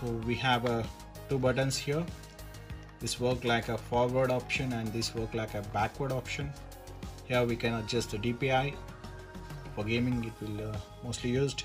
so we have uh, two buttons here. This work like a forward option and this work like a backward option. Here we can adjust the DPI for gaming it will uh, mostly used.